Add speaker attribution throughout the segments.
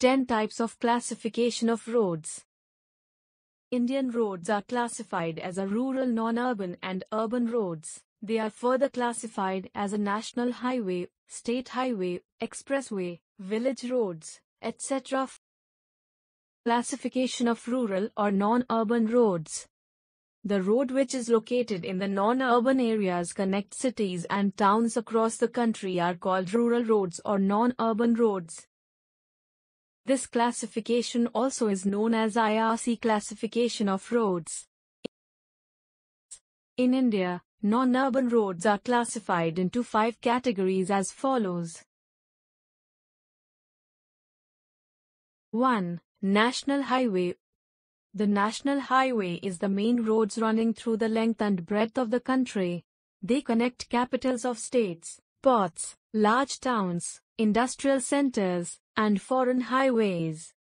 Speaker 1: 10 types of classification of roads. Indian roads are classified as a rural non-urban and urban roads. They are further classified as a national highway, state highway, expressway, village roads, etc. Classification of rural or non-urban roads. The road which is located in the non-urban areas connect cities and towns across the country are called rural roads or non-urban roads. This classification also is known as IRC classification of roads. In India, non-urban roads are classified into five categories as follows. 1. National Highway The National Highway is the main roads running through the length and breadth of the country. They connect capitals of states, ports, large towns, industrial centers, and foreign highways.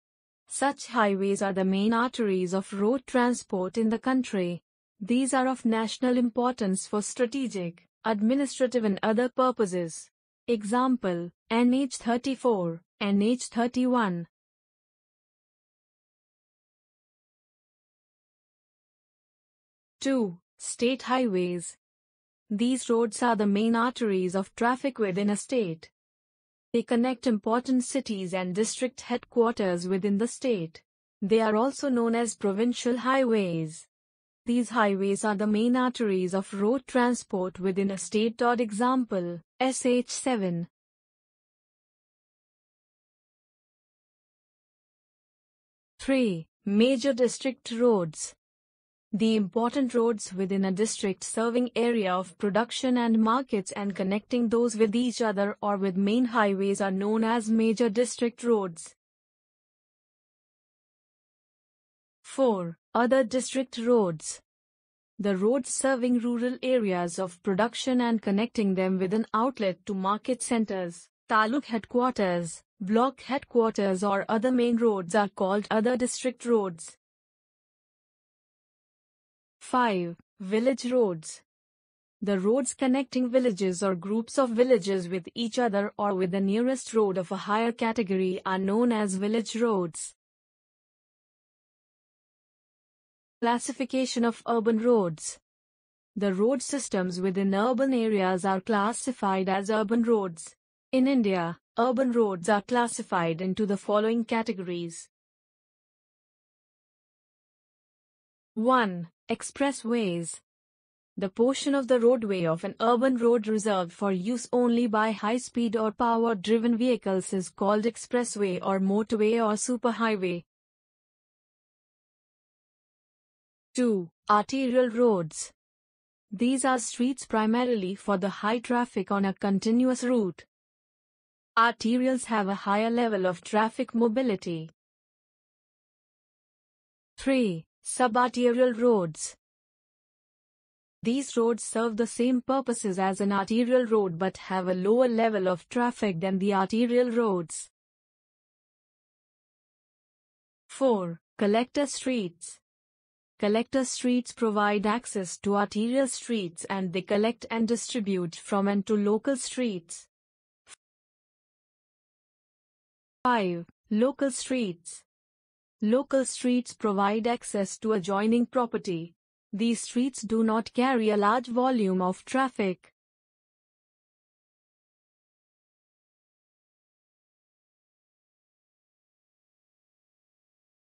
Speaker 1: Such highways are the main arteries of road transport in the country. These are of national importance for strategic, administrative and other purposes. Example, NH34, NH31. Two, state highways. These roads are the main arteries of traffic within a state. They connect important cities and district headquarters within the state. They are also known as provincial highways. These highways are the main arteries of road transport within a state. Example, SH7. Three major district roads. The important roads within a district serving area of production and markets and connecting those with each other or with main highways are known as major district roads. 4. Other district roads. The roads serving rural areas of production and connecting them with an outlet to market centers, taluk headquarters, block headquarters or other main roads are called other district roads. 5. Village roads. The roads connecting villages or groups of villages with each other or with the nearest road of a higher category are known as village roads. Classification of urban roads. The road systems within urban areas are classified as urban roads. In India, urban roads are classified into the following categories. 1. Expressways. The portion of the roadway of an urban road reserved for use only by high-speed or power-driven vehicles is called expressway or motorway or superhighway. 2. Arterial roads. These are streets primarily for the high traffic on a continuous route. Arterials have a higher level of traffic mobility. 3. Subarterial roads. These roads serve the same purposes as an arterial road but have a lower level of traffic than the arterial roads. 4. Collector streets. Collector streets provide access to arterial streets and they collect and distribute from and to local streets. 5. Local streets. Local streets provide access to adjoining property. These streets do not carry a large volume of traffic.